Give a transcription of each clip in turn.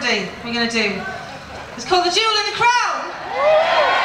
property we're going to do. It's called The Jewel in the Crown.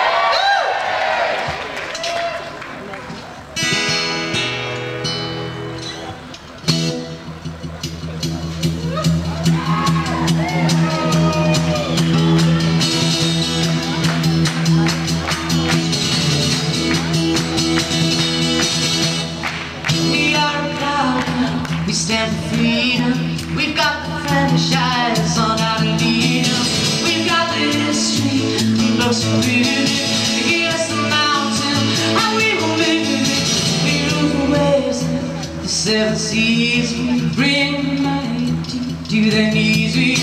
and freedom. We've got the franchise on our leader. We've got the history of those who created it. Give the mountain, and we will live it. We rule the waves the seven seas. We bring the mighty to their knees. We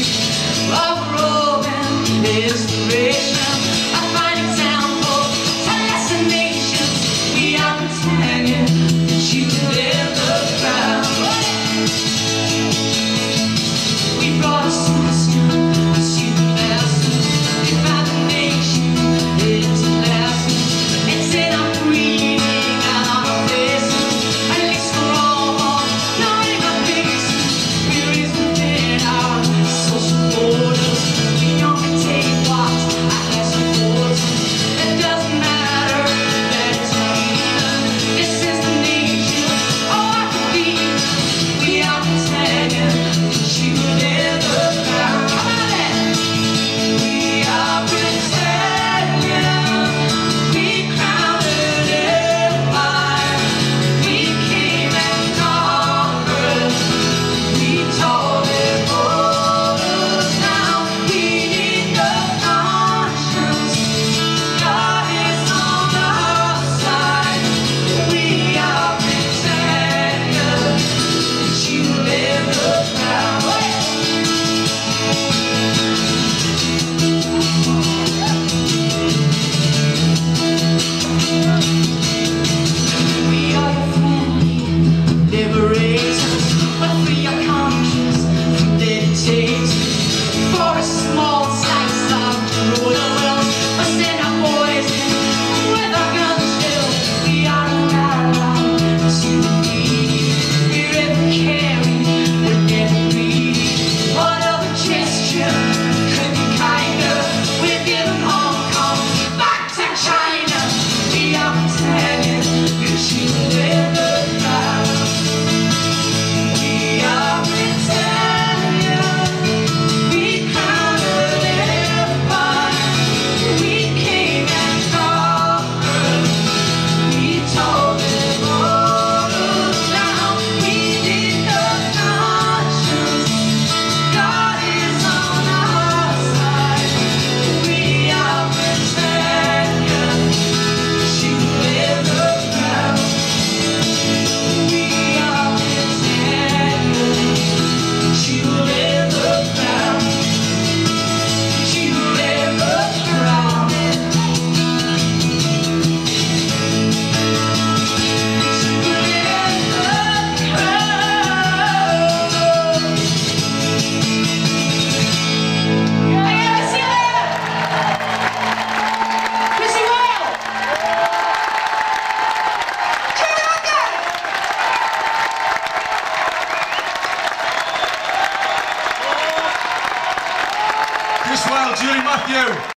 well, Julie Matthews.